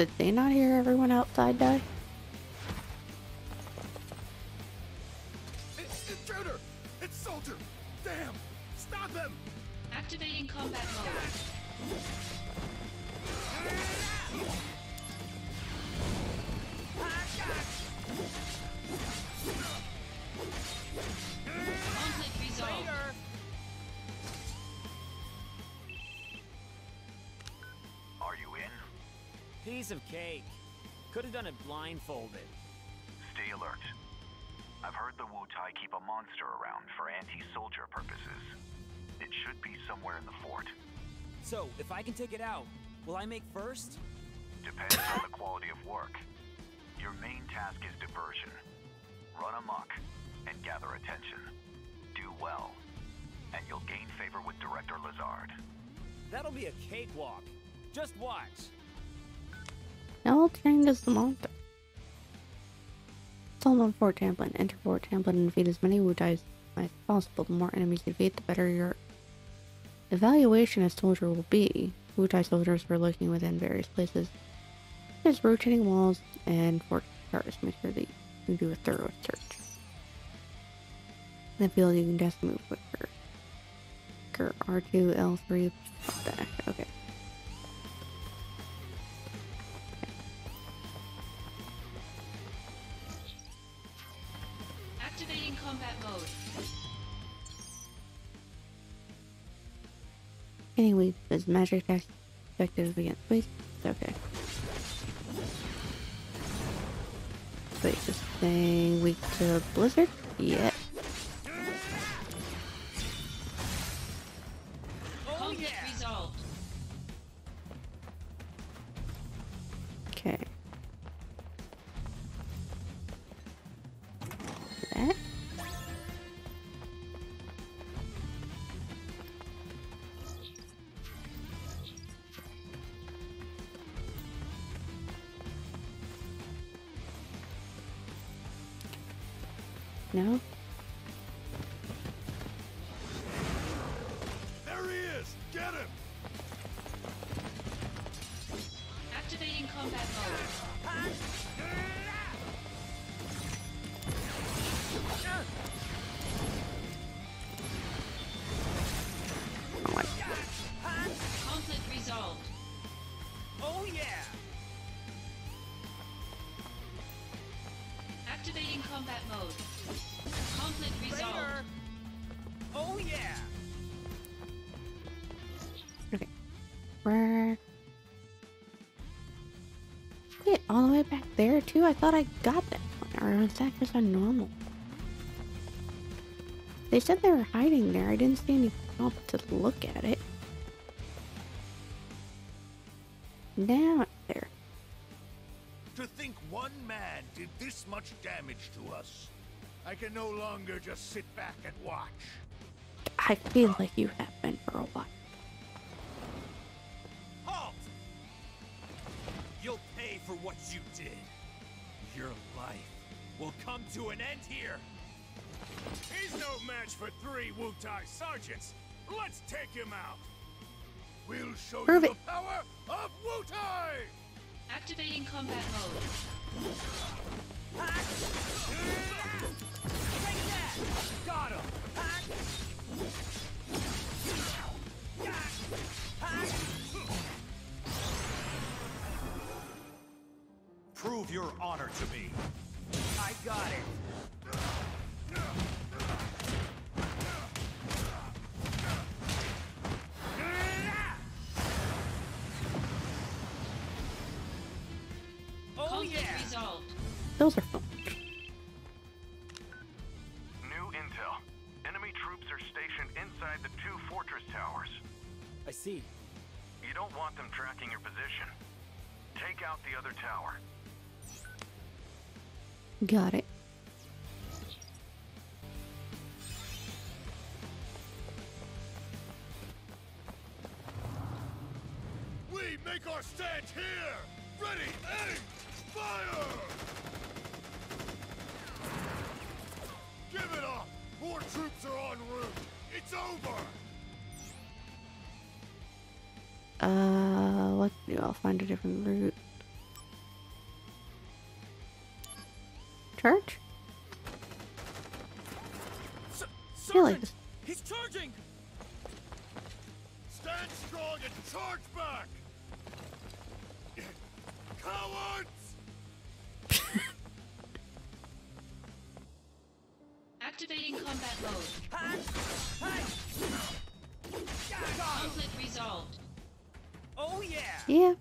Did they not hear everyone outside die? Could have done it blindfolded. Stay alert. I've heard the Wutai keep a monster around for anti-soldier purposes. It should be somewhere in the fort. So, if I can take it out, will I make first? Depends on the quality of work. Your main task is diversion. Run amok and gather attention. Do well, and you'll gain favor with Director Lazard. That'll be a cakewalk. Just watch. Now trained as the monster. Summon Fort Tamblin. Enter Fort Tamblin and defeat as many Wu as possible. The more enemies you defeat, the better your evaluation as soldier will be. Wu soldiers were looking within various places. There's rotating walls and fort towers. Make sure that you do a thorough search. In the field, you can just move quicker. Quicker R2, L3, what the? Okay. Anyway, does magic attack effective against wait? Okay. Wait, just saying weak to blizzard? Yeah. Conflict resolved. Okay. Where? Wait, all the way back there too? I thought I got that one. Or was that just a normal? They said they were hiding there. I didn't see any pop to look at it. Now there. To think one man did this much damage to us. I can no longer just sit back and watch. I feel like you have been for a while. Halt! You'll pay for what you did. Your life will come to an end here. He's no match for three Wutai sergeants. Let's take him out. We'll show Prove you it. the power of Wutai! Activating combat mode. Got him! Your honor to me. I got it. Got it. We make our stand here! Ready, aim, fire! Give it up! More troops are en route! It's over! Uh, do. I'll find a different route. Charge? S- I feel Sergeant! this. He's charging! Stand strong and charge back! Cowards! Activating combat mode. Hand! Hey! Conflict resolved. Oh yeah! Yeah.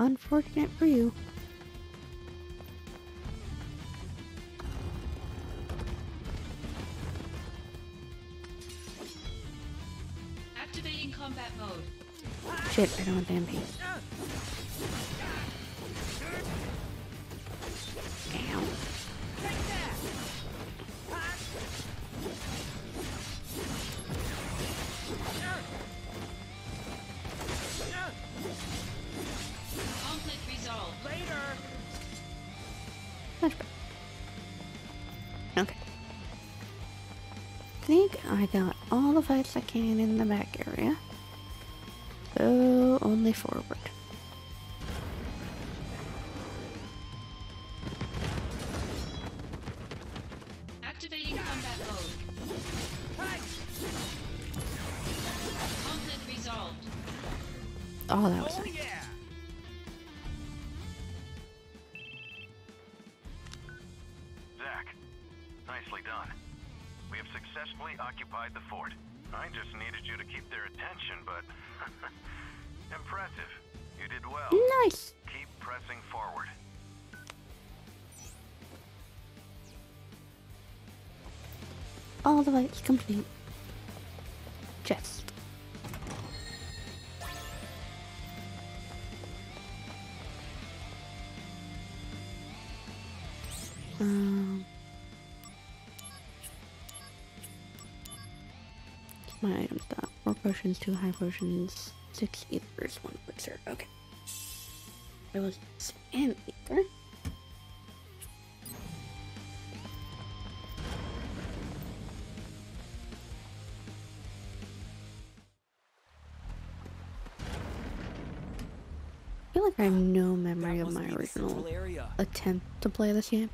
Unfortunate for you. Activating combat mode. Shit, I don't have damn I got all the fights I can in the back area. So only forward. All the fights complete. Chest. Um. My items done. Four potions, two high potions, six ethers, one elixir. Okay. It was an ether. I feel like I have no memory of my original area. attempt to play this game.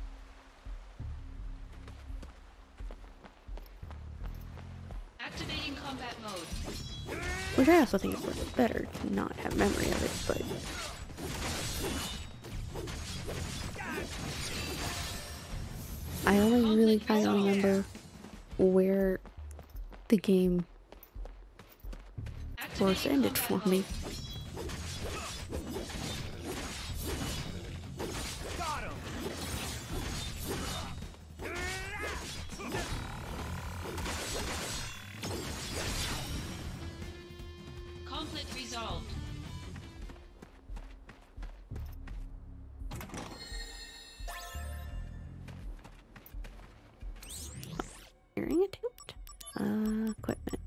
Activating combat mode. Which I also think is sort better to not have memory of it, but I only really kind of remember where the game course ended for combat me. Resolved. Hearing attempt? Uh, equipment.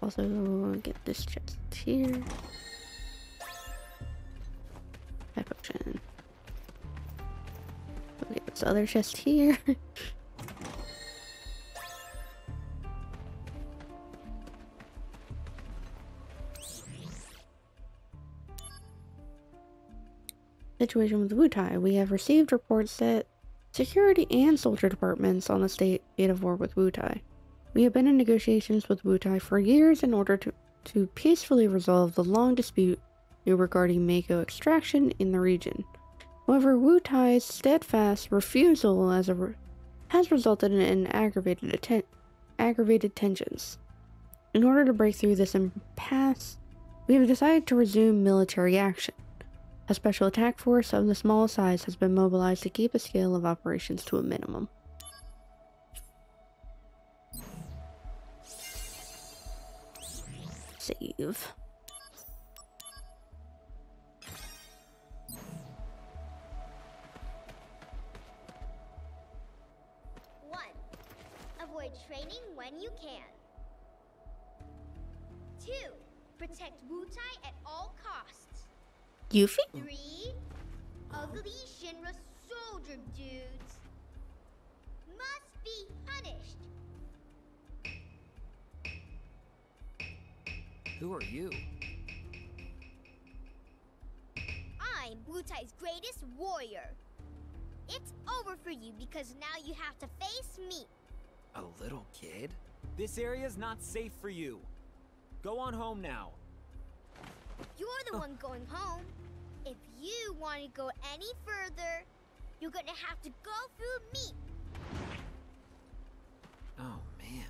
Also, get this chest here. This other chest here. situation with Wutai, we have received reports that security and soldier departments on the state of war with Wutai. We have been in negotiations with Wutai for years in order to, to peacefully resolve the long dispute regarding Mako extraction in the region. However, Wutai's steadfast refusal as a re- has resulted in aggravated aggravated tensions. In order to break through this impasse, we have decided to resume military action. A special attack force of the small size has been mobilized to keep the scale of operations to a minimum. Save. When you can. Two, protect Wutai at all costs. Yuffie? Three, ugly Shinra soldier dudes. must be punished. Who are you? I'm Wutai's greatest warrior. It's over for you because now you have to face me. A little kid? This area's not safe for you. Go on home now. You're the one going home. If you want to go any further, you're gonna have to go through me. Oh man.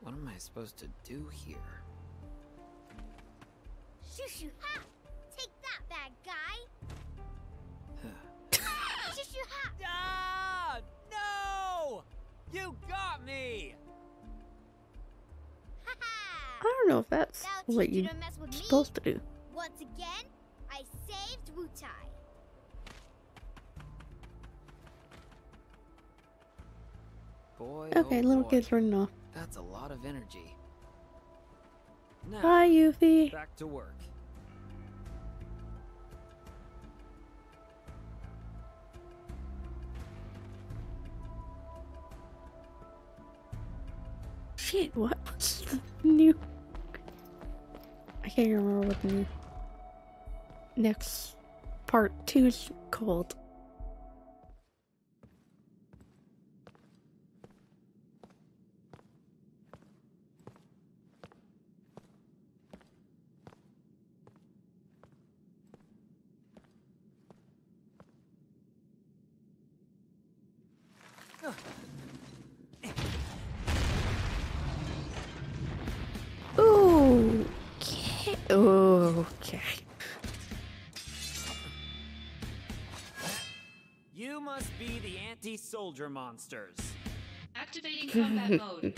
What am I supposed to do here? Shoo shoo ha! Take that, bad guy. Shoo shoo ha! Ah! No! You got me! Ha ha! I don't know if that's That'll what you you're to mess with me. supposed to do. Once again, I saved Wutai. Oh, Boy, Okay, oh little boy. kid's running off. That's a lot of energy. Now, Bye, Yuffie. back to work. Shit, what new? I can't remember what the next part two's called. Must be the anti-soldier monsters. Activating combat mode.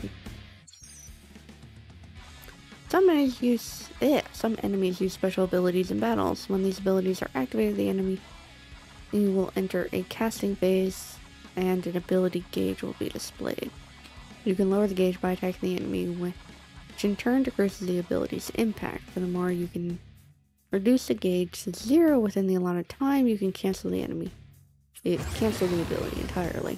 Some enemies use eh, some enemies use special abilities in battles. When these abilities are activated, the enemy you will enter a casting phase and an ability gauge will be displayed. You can lower the gauge by attacking the enemy, which in turn decreases the ability's impact. Furthermore, you can reduce the gauge to zero within the allotted time. You can cancel the enemy. It cancel the ability entirely.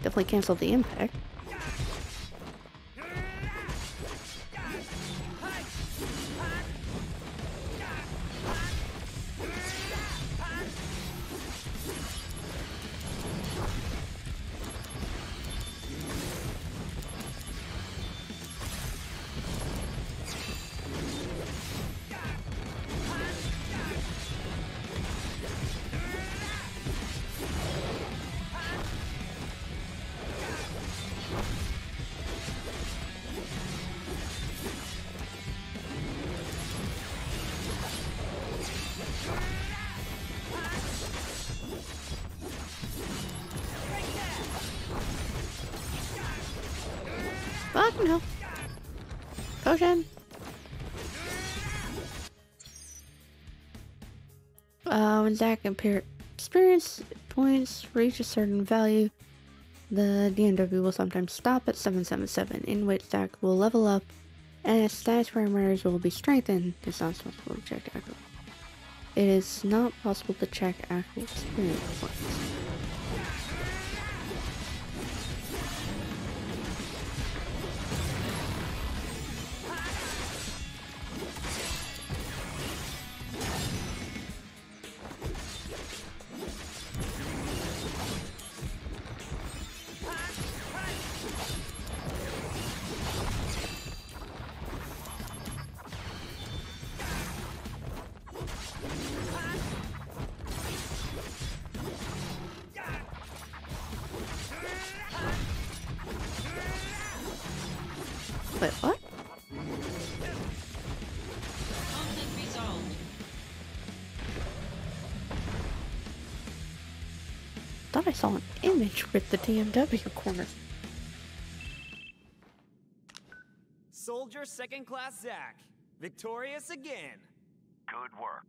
Definitely cancel the impact. Uh, when Zack experience points reach a certain value, the DMW will sometimes stop at 777, in which Zack will level up and his status parameters will be strengthened. It's not possible to check actual. It is not possible to check actual experience points. Saw an image with the DMW corner. Soldier second class Zack. Victorious again. Good work.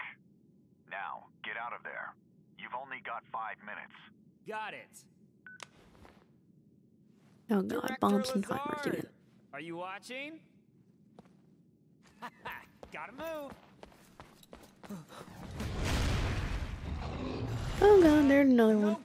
Now, get out of there. You've only got five minutes. Got it. Oh god, Director bombs and timers again. Are you watching? Gotta move. Oh god, there's another one. No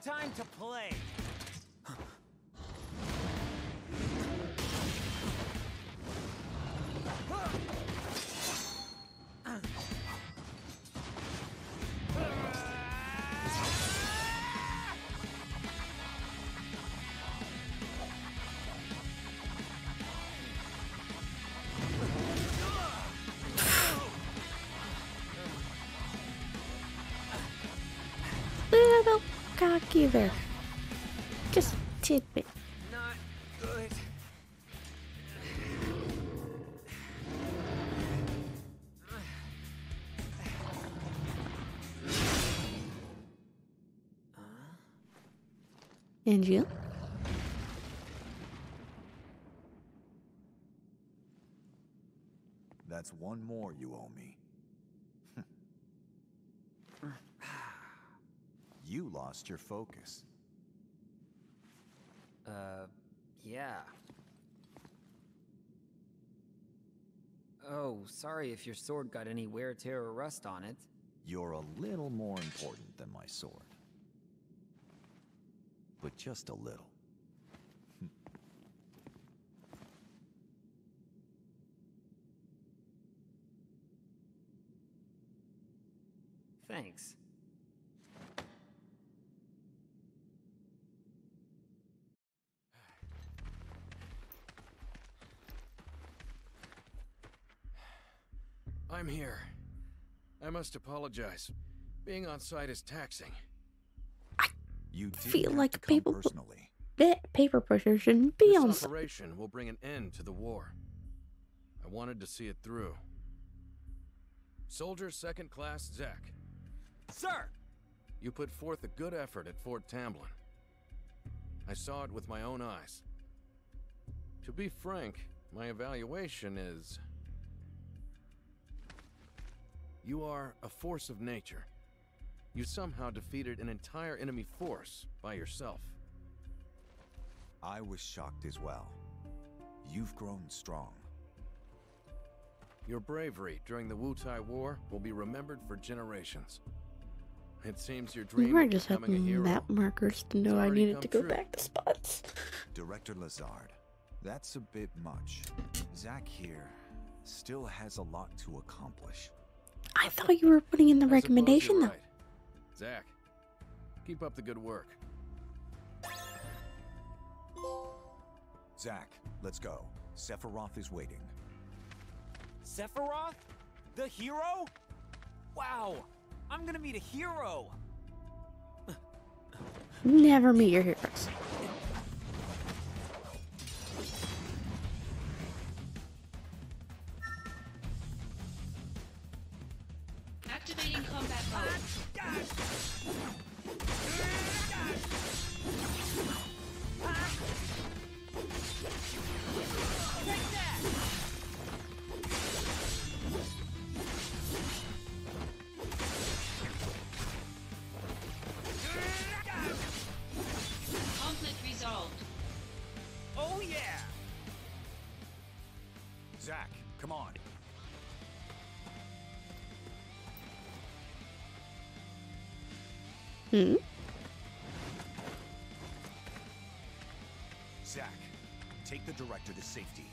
there. Just tidbit. Not good. And you? That's one more you owe me. You lost your focus. Uh, yeah. Oh, sorry if your sword got any wear, tear, or rust on it. You're a little more important than my sword. But just a little. Thanks. Here. I must apologize. Being on site is taxing. You feel like people- personally. Bit paper pusher shouldn't be on. This s- operation will bring an end to the war. I wanted to see it through. Soldier Second Class Zack. Sir! you put forth a good effort at Fort Tamblin. I saw it with my own eyes. To be frank, my evaluation is. You are a force of nature. You somehow defeated an entire enemy force by yourself. I was shocked as well. You've grown strong. Your bravery during the Wutai War will be remembered for generations. It seems your We dream were just becoming a having hero map markers to know I needed to go true. back to spots. Director Lazard, that's a bit much. Zack here still has a lot to accomplish. I thought you were putting in the I recommendation though. right. Zack, keep up the good work. Zack, let's go. Sephiroth is waiting. Sephiroth? The hero? Wow! I'm gonna meet a hero! Never meet your heroes. Zack, take the director to safety.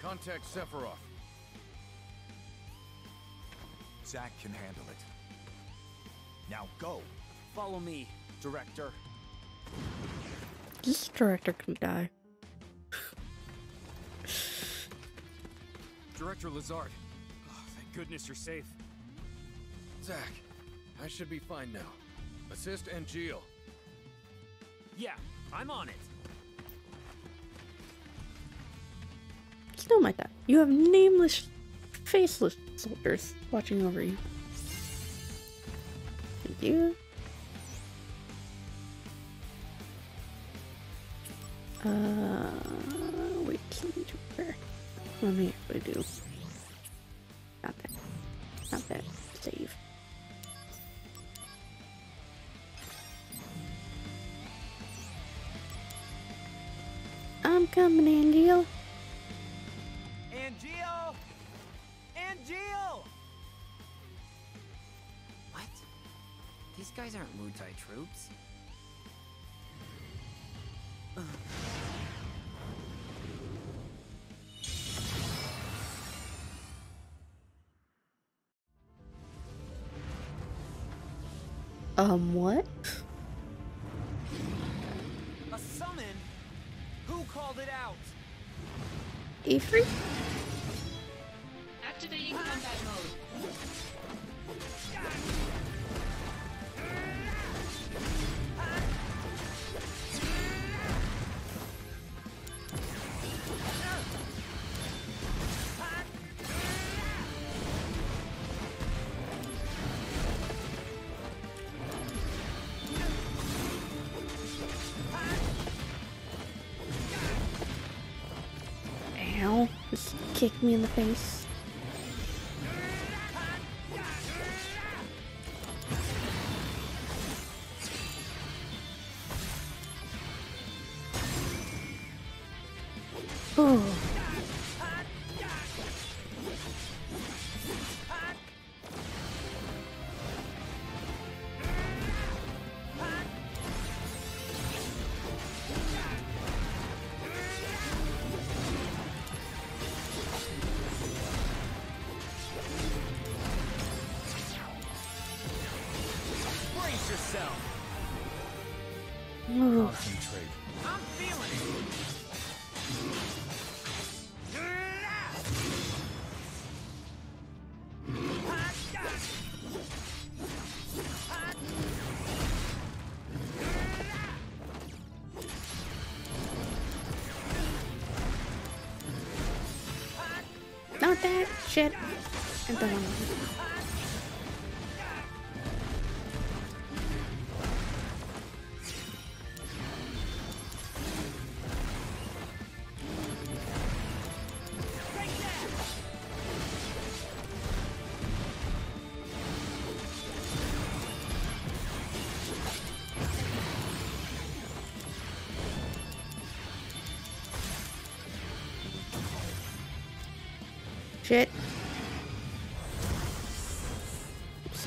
Contact Sephiroth. Zack can handle it. Now go. Follow me, director. This director can die. Director Lazard. Oh, thank goodness you're safe. Zack, I should be fine now. Assist Angeal. Yeah, I'm on it. Still might die. You have nameless, faceless soldiers watching over you. Thank you. Uh, wait, let me do? Let me actually do. Not that. Not that. Save. I'm coming, Angeal. Angeal! Angeal! What? These guys aren't Wutai troops. Um, what? A summon? Who called it out? Ifrit? Activating combat mode. Just kicked me in the face. That shit. I don't want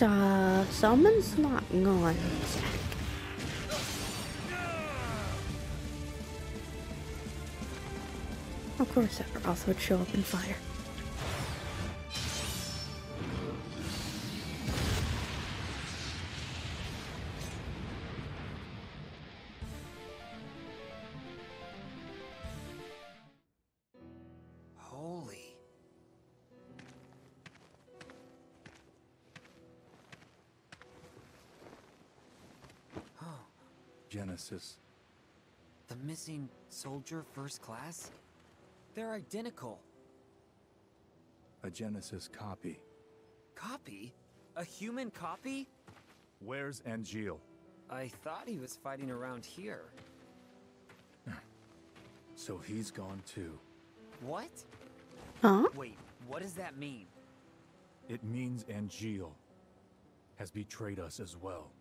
Uh, someone's not gone. Of course, Sephiroth would show up in fire. Genesis. the missing soldier first class? They're identical. A Genesis copy. Copy? A human copy? Where's Angeal? I thought he was fighting around here. So he's gone too. What? Huh? Wait, what does that mean? It means Angeal has betrayed us as well.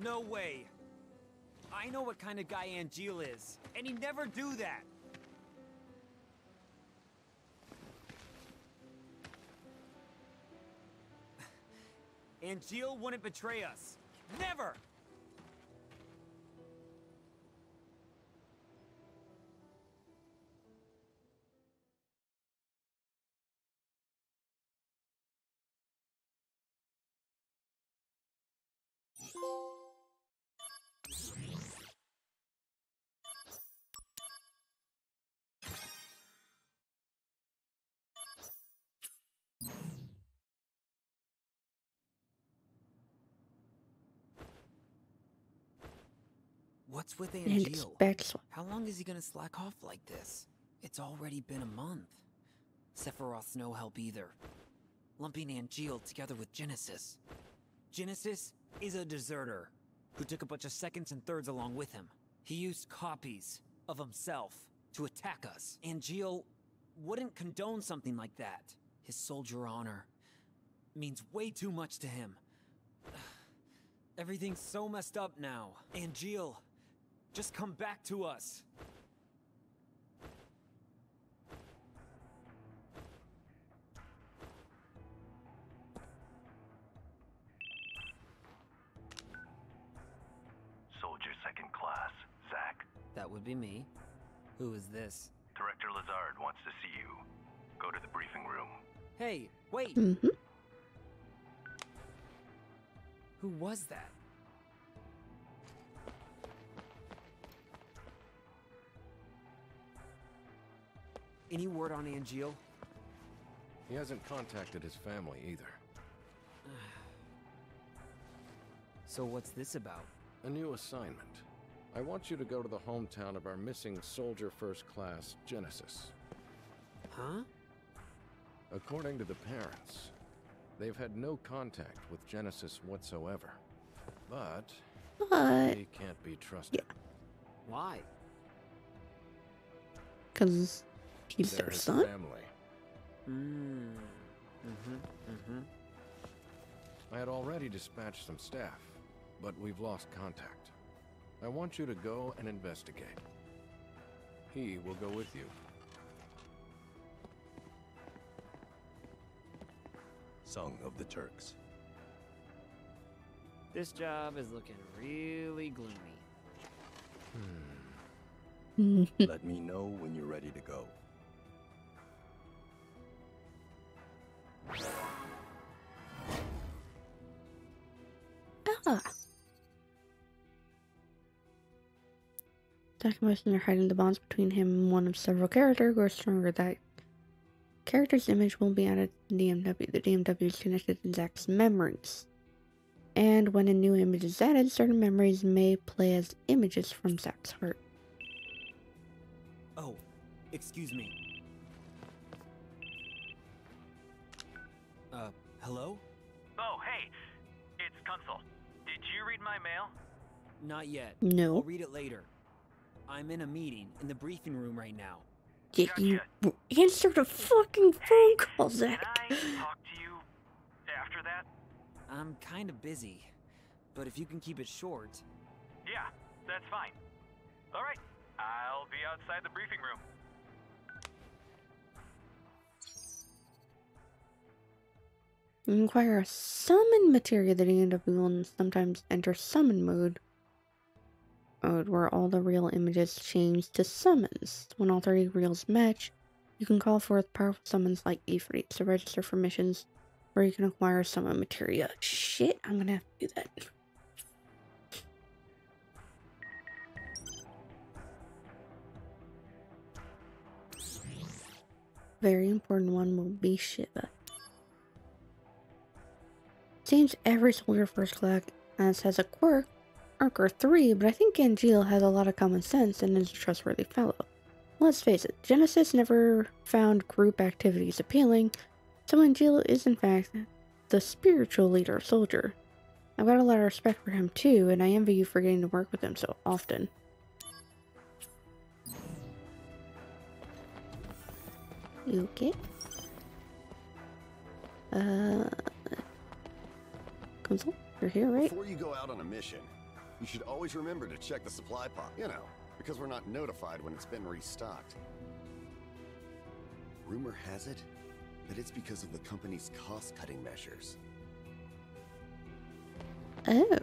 No way! I know what kind of guy Angeal is, and he'd never do that! Angeal wouldn't betray us. Never! What's with Angeal? How long is he gonna slack off like this? It's already been a month. Sephiroth's no help either. Lumping Angeal together with Genesis. Genesis is a deserter who took a bunch of seconds and thirds along with him. He used copies of himself to attack us. Angeal wouldn't condone something like that. His soldier honor means way too much to him. Everything's so messed up now. Angeal, just come back to us. Soldier second class, Zack. That would be me. Who is this? Director Lazard wants to see you. Go to the briefing room. Hey, wait! Mm-hmm. Who was that? Any word on Angeal? He hasn't contacted his family either. So what's this about? A new assignment. I want you to go to the hometown of our missing soldier first class, Genesis. Huh? According to the parents, they've had no contact with Genesis whatsoever. But But he can't be trusted. Yeah. Why? because he's They're their son. family. Mmm. Mm-hmm. Mm-hmm. I had already dispatched some staff, but we've lost contact. I want you to go and investigate. He will go with you. Tseng of the Turks. This job is looking really gloomy. Let me know when you're ready to go. Documenting are hiding the bonds between him and one of several characters grows stronger. That character's image will be added to the DMW. The DMW is connected to Zack's memories. And when a new image is added, certain memories may play as images from Zack's heart. Oh, excuse me. Uh, hello? Oh, hey! It's Kunsel. Did you read my mail? Not yet. No. I'll read it later. I'm in a meeting in the briefing room right now. Did you answer the fucking phone call, Can I talk to you after that? I'm kind of busy, but if you can keep it short. Yeah, that's fine. All right, I'll be outside the briefing room. Inquire a summon materia. The DMW will sometimes enter summon mode. Mode where all the real images change to summons. When all 30 reels match, you can call forth powerful summons like Ifrit to register for missions, or you can acquire summon materia. Shit, I'm gonna have to do that. Very important one will be Shiva. Seems every soldier first class and has a quirk, Arc 3, but I think Angeal has a lot of common sense and is a trustworthy fellow. Let's face it, Genesis never found group activities appealing, so Angeal is in fact the spiritual leader of Soldier. I've got a lot of respect for him too, and I envy you for getting to work with him so often. Okay? Uh, Kunsel, you're here, right? Before you go out on a mission, you should always remember to check the supply pot. You know, because we're not notified when it's been restocked. Rumor has it that it's because of the company's cost-cutting measures. Oh.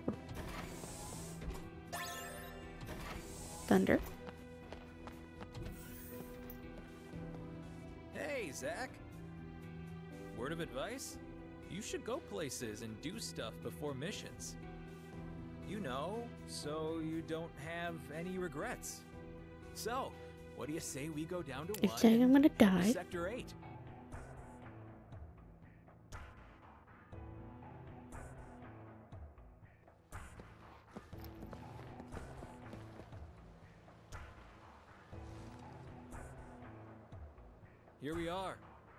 Thunder. Hey, Zack. Word of advice? You should go places and do stuff before missions you know, so you don't have any regrets. So, what do you say we go down to I one? Saying I'm gonna die. Sector eight. Here we are,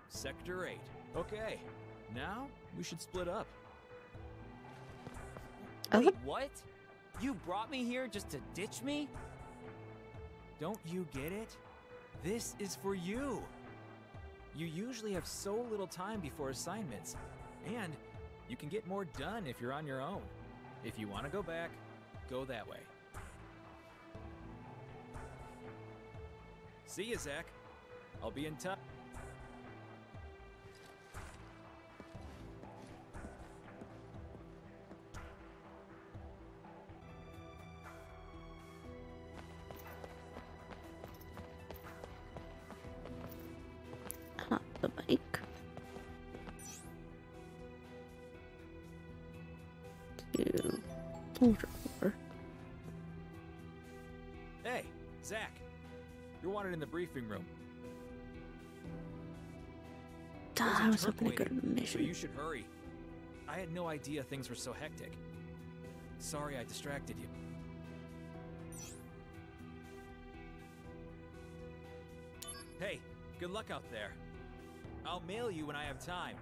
Sector 8. Okay, now we should split up. Oh, Wait, what? You brought me here just to ditch me? Don't you get it? This is for you. You usually have so little time before assignments, and you can get more done if you're on your own. If you want to go back, go that way. See you, Zack. I'll be in touch. Briefing room. Duh, I was hoping to go to waiting, the So you should hurry. I had no idea things were so hectic. Sorry I distracted you. Hey, good luck out there. I'll mail you when I have time.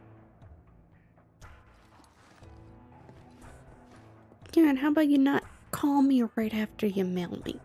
Yeah, and how about you not call me right after you mail me?